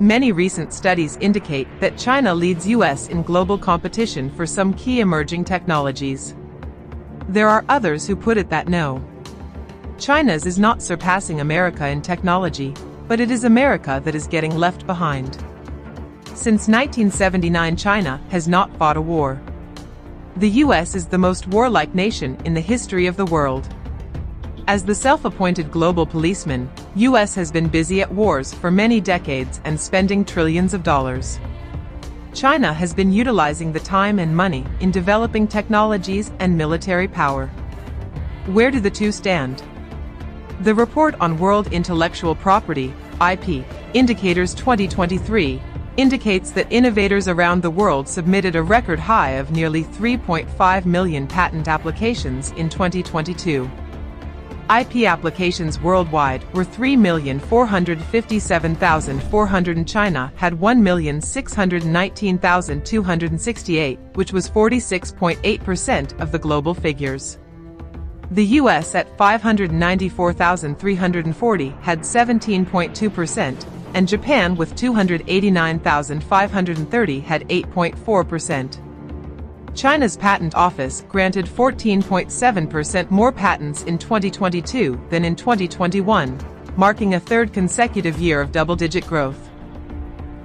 Many recent studies indicate that China leads US in global competition for some key emerging technologies. There are others who put it that no. China's is not surpassing America in technology, but it is America that is getting left behind. Since 1979 China has not fought a war. The US is the most warlike nation in the history of the world. As the self-appointed global policeman, US has been busy at wars for many decades and spending trillions of dollars. China has been utilizing the time and money in developing technologies and military power. Where do the two stand? The report on World Intellectual Property, IP, Indicators 2023 indicates that innovators around the world submitted a record high of nearly 3.5 million patent applications in 2022. IP applications worldwide were 3,457,400 and China had 1,619,268, which was 46.8% of the global figures. The US at 594,340 had 17.2%, and Japan with 289,530 had 8.4%. China's patent office granted 14.7% more patents in 2022 than in 2021, marking a third consecutive year of double-digit growth.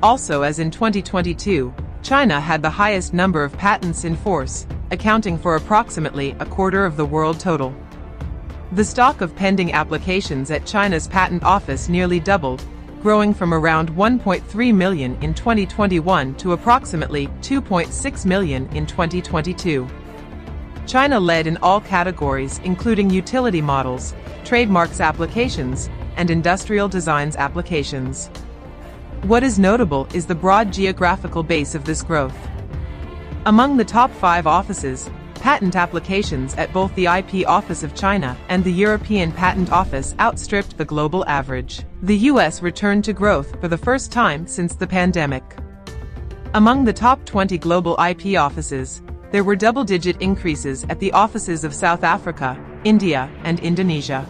Also as in 2022, China had the highest number of patents in force, accounting for approximately a quarter of the world total. The stock of pending applications at China's patent office nearly doubled, growing from around 1.3 million in 2021 to approximately 2.6 million in 2022. China led in all categories including utility models, trademarks applications, and industrial designs applications. What is notable is the broad geographical base of this growth. Among the top five offices, patent applications at both the IP Office of China and the European Patent Office outstripped the global average. The US returned to growth for the first time since the pandemic. Among the top 20 global IP offices, there were double-digit increases at the offices of South Africa, India, and Indonesia.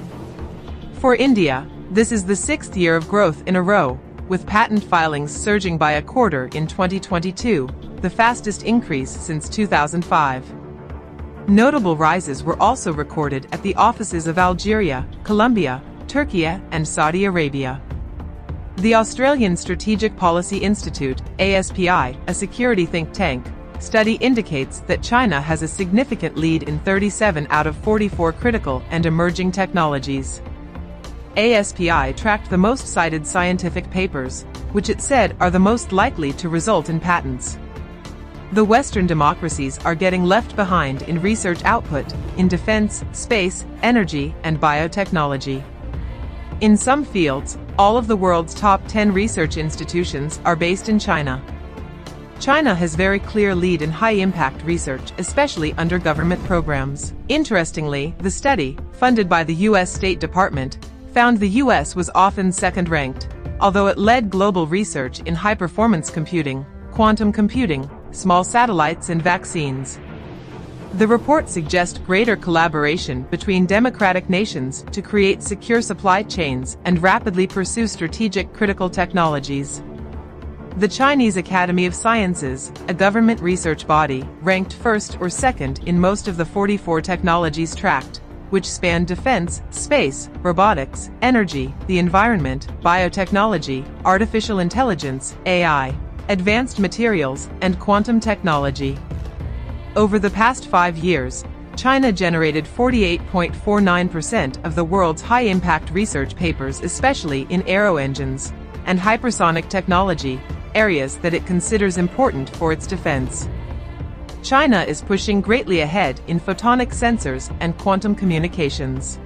For India, this is the sixth year of growth in a row, with patent filings surging by a quarter in 2022, the fastest increase since 2005. Notable rises were also recorded at the offices of Algeria, Colombia, Turkey, and Saudi Arabia. The Australian Strategic Policy Institute, ASPI, a security think tank, study indicates that China has a significant lead in 37 out of 44 critical and emerging technologies. ASPI tracked the most cited scientific papers, which it said are the most likely to result in patents. The Western democracies are getting left behind in research output in defense, space, energy, and biotechnology. In some fields, all of the world's top 10 research institutions are based in China. China has very clear lead in high-impact research, especially under government programs. Interestingly, the study, funded by the U.S. State Department, found the U.S. was often second-ranked, although it led global research in high-performance computing, quantum computing, small satellites and vaccines. The report suggests greater collaboration between democratic nations to create secure supply chains and rapidly pursue strategic critical technologies. The Chinese Academy of Sciences, a government research body, ranked first or second in most of the 44 technologies tracked, which span defense, space, robotics, energy, the environment, biotechnology, artificial intelligence, AI, advanced materials, and quantum technology. Over the past five years, China generated 48.49% of the world's high-impact research papers especially in aero engines and hypersonic technology, areas that it considers important for its defense. China is pushing greatly ahead in photonic sensors and quantum communications.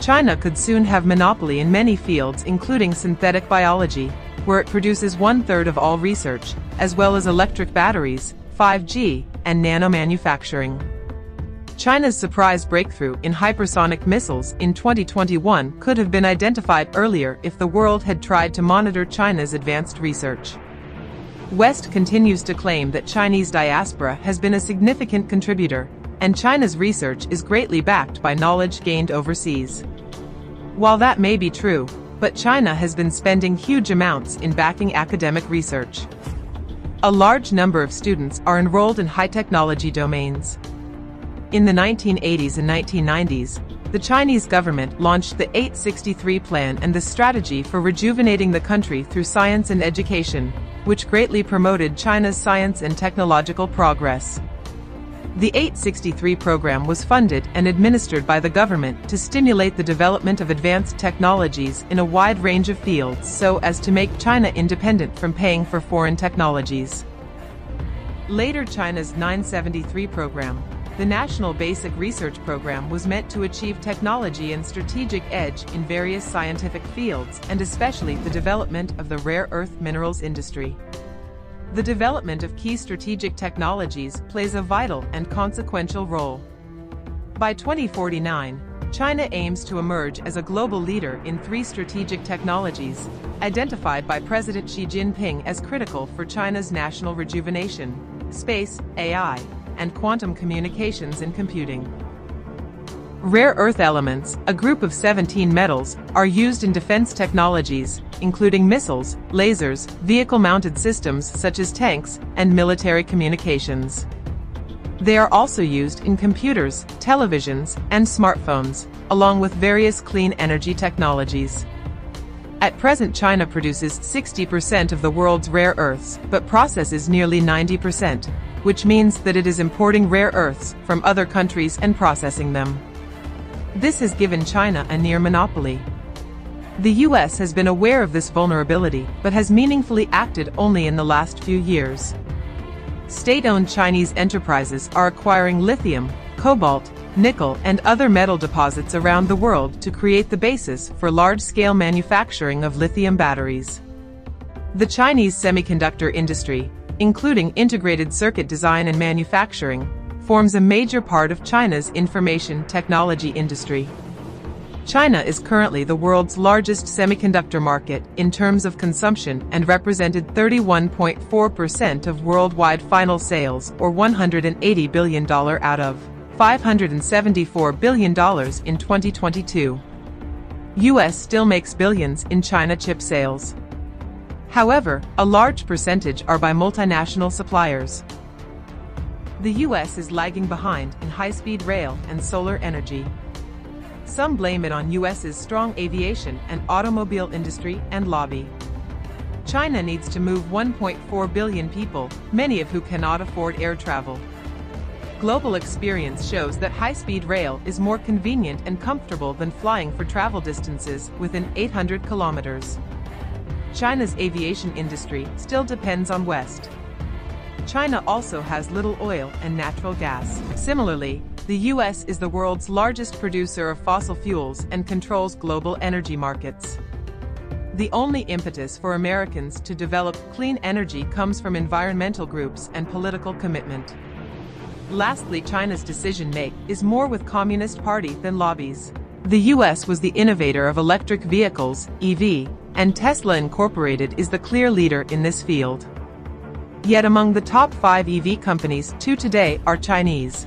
China could soon have monopoly in many fields including synthetic biology, where it produces one-third of all research, as well as electric batteries, 5G, and nano-manufacturing. China's surprise breakthrough in hypersonic missiles in 2021 could have been identified earlier if the world had tried to monitor China's advanced research. West continues to claim that Chinese diaspora has been a significant contributor, and China's research is greatly backed by knowledge gained overseas. While that may be true, but China has been spending huge amounts in backing academic research. A large number of students are enrolled in high technology domains. In the 1980s and 1990s, the Chinese government launched the 863 Plan and the strategy for rejuvenating the country through science and education, which greatly promoted China's science and technological progress. The 863 program was funded and administered by the government to stimulate the development of advanced technologies in a wide range of fields so as to make China independent from paying for foreign technologies. Later China's 973 program, the National Basic Research Program was meant to achieve technology and strategic edge in various scientific fields and especially the development of the rare earth minerals industry. The development of key strategic technologies plays a vital and consequential role. By 2049, China aims to emerge as a global leader in three strategic technologies, identified by President Xi Jinping as critical for China's national rejuvenation, space, AI, and quantum communications and computing. Rare earth elements, a group of 17 metals, are used in defense technologies, including missiles, lasers, vehicle-mounted systems such as tanks, and military communications. They are also used in computers, televisions, and smartphones, along with various clean energy technologies. At present China produces 60% of the world's rare earths, but processes nearly 90%, which means that it is importing rare earths from other countries and processing them. This has given China a near monopoly. The US has been aware of this vulnerability, but has meaningfully acted only in the last few years. State-owned Chinese enterprises are acquiring lithium, cobalt, nickel and other metal deposits around the world to create the basis for large-scale manufacturing of lithium batteries. The Chinese semiconductor industry, including integrated circuit design and manufacturing, forms a major part of China's information technology industry. China is currently the world's largest semiconductor market in terms of consumption and represented 31.4% of worldwide final sales or $180 billion out of $574 billion in 2022. US still makes billions in China chip sales. However, a large percentage are by multinational suppliers. The US is lagging behind in high-speed rail and solar energy. Some blame it on US's strong aviation and automobile industry and lobby. China needs to move 1.4 billion people, many of who cannot afford air travel. Global experience shows that high-speed rail is more convenient and comfortable than flying for travel distances within 800 kilometers. China's aviation industry still depends on West. China also has little oil and natural gas. Similarly, the US is the world's largest producer of fossil fuels and controls global energy markets. The only impetus for Americans to develop clean energy comes from environmental groups and political commitment. Lastly, China's decision-make is more with Communist Party than lobbies. The US was the innovator of electric vehicles, EV, and Tesla Incorporated is the clear leader in this field. Yet among the top five EV companies, two today are Chinese.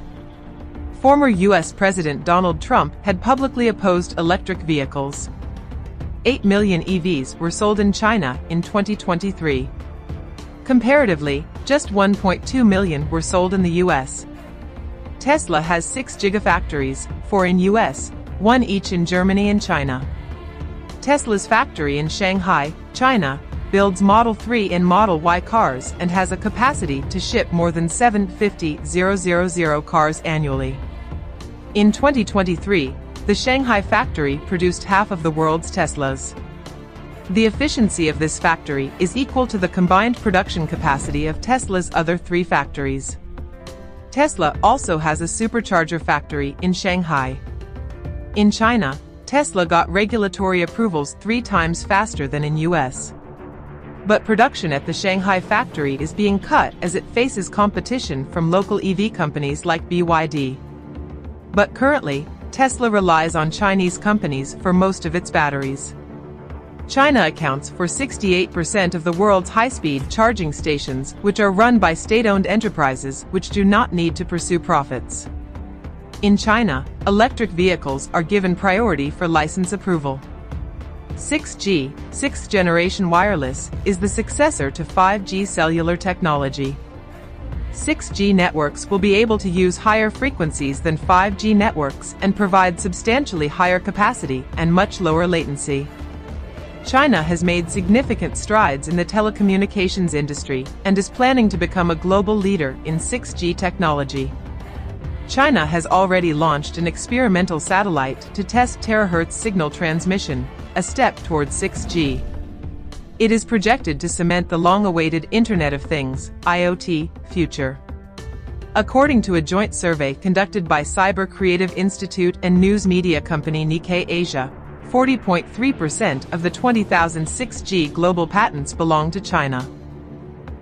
Former US President Donald Trump had publicly opposed electric vehicles. 8 million EVs were sold in China in 2023. Comparatively, just 1.2 million were sold in the US. Tesla has six gigafactories, four in US, one each in Germany and China. Tesla's factory in Shanghai, China, builds Model 3 and Model Y cars and has a capacity to ship more than 750,000 cars annually. In 2023, the Shanghai factory produced half of the world's Teslas. The efficiency of this factory is equal to the combined production capacity of Tesla's other three factories. Tesla also has a supercharger factory in Shanghai. In China, Tesla got regulatory approvals three times faster than in US. But production at the Shanghai factory is being cut as it faces competition from local EV companies like BYD. But currently, Tesla relies on Chinese companies for most of its batteries. China accounts for 68% of the world's high-speed charging stations, which are run by state-owned enterprises which do not need to pursue profits. In China, electric vehicles are given priority for license approval. 6G, 6th generation wireless, is the successor to 5G cellular technology. 6G networks will be able to use higher frequencies than 5G networks and provide substantially higher capacity and much lower latency. China has made significant strides in the telecommunications industry and is planning to become a global leader in 6G technology. China has already launched an experimental satellite to test terahertz signal transmission, a step towards 6G. It is projected to cement the long-awaited Internet of Things, IoT, future. According to a joint survey conducted by Cyber Creative Institute and news media company Nikkei Asia, 40.3% of the 20,000 6G global patents belong to China.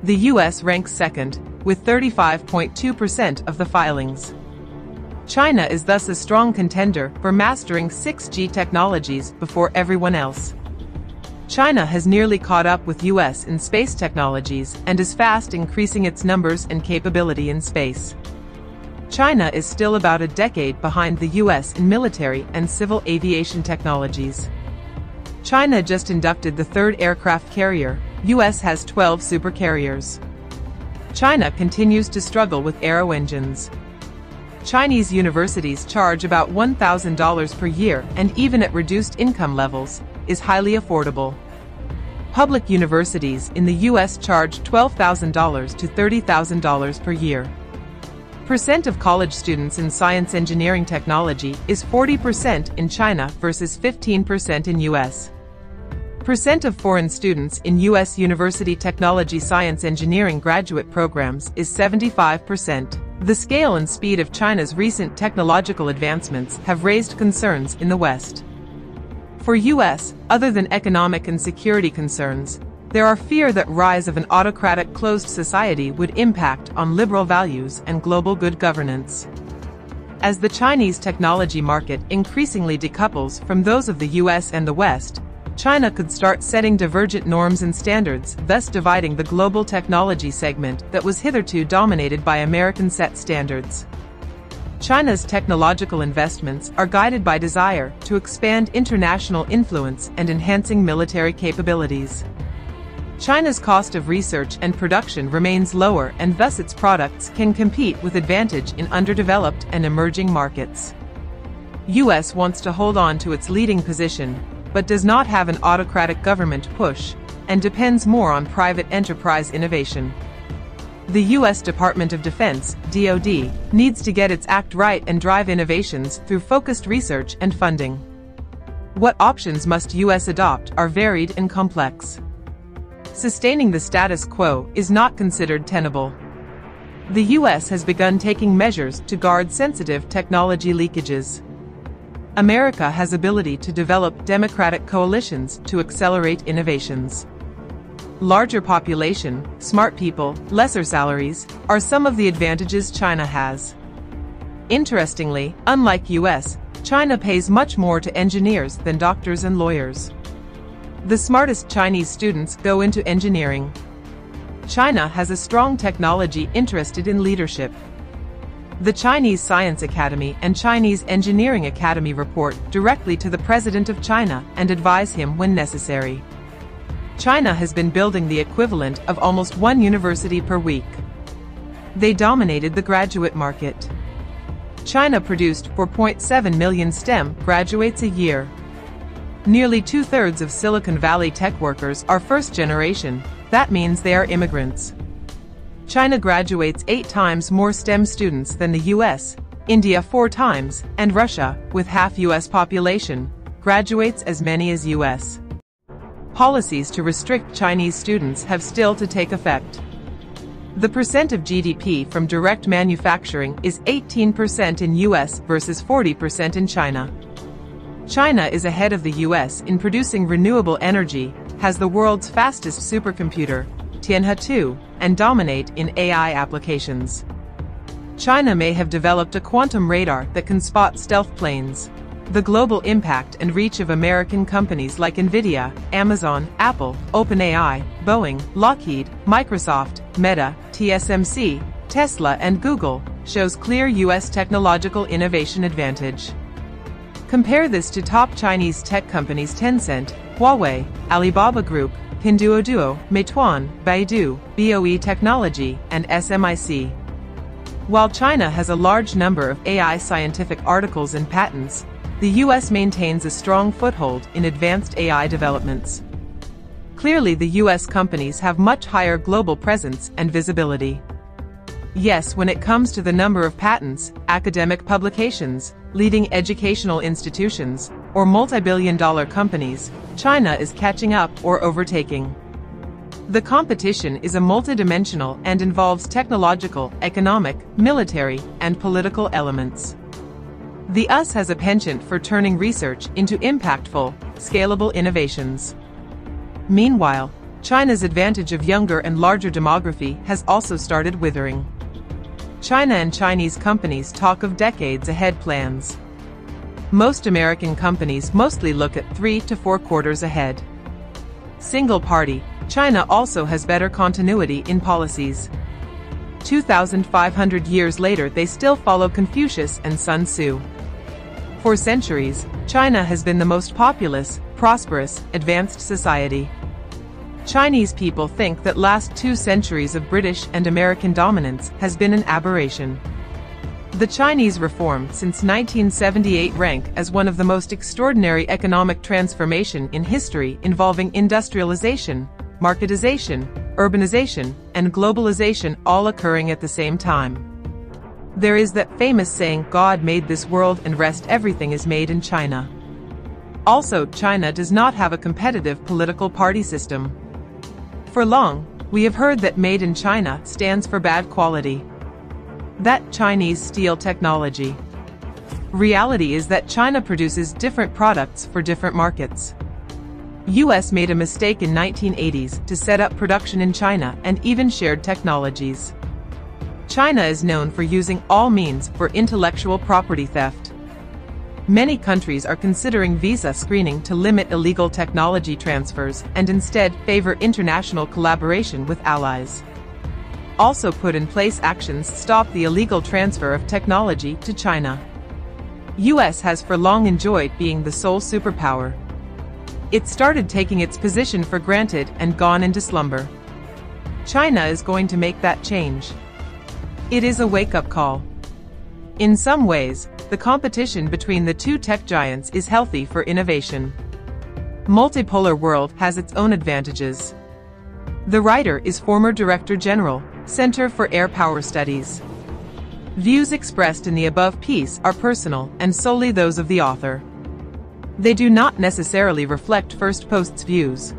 The US ranks second, with 35.2% of the filings. China is thus a strong contender for mastering 6G technologies before everyone else. China has nearly caught up with US in space technologies and is fast increasing its numbers and capability in space. China is still about a decade behind the US in military and civil aviation technologies. China just inducted the third aircraft carrier, US has 12 supercarriers. China continues to struggle with aero engines. Chinese universities charge about $1,000 per year and even at reduced income levels, is highly affordable. Public universities in the U.S. charge $12,000 to $30,000 per year. Percent of college students in science engineering technology is 40% in China versus 15% in U.S. Percent of foreign students in U.S. university technology science engineering graduate programs is 75%. The scale and speed of China's recent technological advancements have raised concerns in the West. For U.S., other than economic and security concerns, there are fear that rise of an autocratic closed society would impact on liberal values and global good governance. As the Chinese technology market increasingly decouples from those of the US and the West, China could start setting divergent norms and standards, thus dividing the global technology segment that was hitherto dominated by American set standards. China's technological investments are guided by desire to expand international influence and enhancing military capabilities. China's cost of research and production remains lower and thus its products can compete with advantage in underdeveloped and emerging markets. US wants to hold on to its leading position, but does not have an autocratic government push, and depends more on private enterprise innovation. The U.S. Department of Defense, DoD, needs to get its act right and drive innovations through focused research and funding. What options must U.S. adopt are varied and complex. Sustaining the status quo is not considered tenable. The U.S. has begun taking measures to guard sensitive technology leakages. America has ability to develop democratic coalitions to accelerate innovations larger population, smart people, lesser salaries, are some of the advantages China has. Interestingly, unlike US, China pays much more to engineers than doctors and lawyers. The smartest Chinese students go into engineering. China has a strong technology interested in leadership. The Chinese Science Academy and Chinese Engineering Academy report directly to the President of China and advise him when necessary. China has been building the equivalent of almost one university per week. They dominated the graduate market. China produced 4.7 million STEM graduates a year. Nearly two-thirds of Silicon Valley tech workers are first generation, that means they are immigrants. China graduates eight times more STEM students than the US, India four times, and Russia, with half US population, graduates as many as US policies to restrict Chinese students have still to take effect. The percent of GDP from direct manufacturing is 18% in US versus 40% in China. China is ahead of the US in producing renewable energy, has the world's fastest supercomputer, Tianhe 2, and dominate in AI applications. China may have developed a quantum radar that can spot stealth planes. The global impact and reach of American companies like Nvidia, Amazon, Apple, OpenAI, Boeing, Lockheed, Microsoft, Meta, TSMC, Tesla and Google shows clear U.S. technological innovation advantage. Compare this to top Chinese tech companies Tencent, Huawei, Alibaba Group, Pinduoduo, Meituan, Baidu, BOE Technology, and SMIC. While China has a large number of AI scientific articles and patents, the US maintains a strong foothold in advanced AI developments. Clearly the US companies have much higher global presence and visibility. Yes, when it comes to the number of patents, academic publications, leading educational institutions, or multi-billion dollar companies, China is catching up or overtaking. The competition is a multidimensional and involves technological, economic, military, and political elements. The US has a penchant for turning research into impactful, scalable innovations. Meanwhile, China's advantage of younger and larger demography has also started withering. China and Chinese companies talk of decades ahead plans. Most American companies mostly look at three to four quarters ahead. Single party, China also has better continuity in policies. 2,500 years later they still follow Confucius and Sun Tzu. For centuries, China has been the most populous, prosperous, advanced society. Chinese people think that last two centuries of British and American dominance has been an aberration. The Chinese reform since 1978 rank as one of the most extraordinary economic transformation in history involving industrialization, marketization, urbanization, and globalization all occurring at the same time. There is that famous saying, God made this world and rest everything is made in China. Also, China does not have a competitive political party system. For long, we have heard that made in China stands for bad quality. That Chinese steal technology. Reality is that China produces different products for different markets. US made a mistake in 1980s to set up production in China and even shared technologies. China is known for using all means for intellectual property theft. Many countries are considering visa screening to limit illegal technology transfers and instead favor international collaboration with allies. Also put in place actions to stop the illegal transfer of technology to China. US has for long enjoyed being the sole superpower. It started taking its position for granted and gone into slumber. China is going to make that change. It is a wake-up call. In some ways, the competition between the two tech giants is healthy for innovation. Multipolar world has its own advantages. The writer is former Director General, Center for Air Power Studies. Views expressed in the above piece are personal and solely those of the author. They do not necessarily reflect Firstpost's views.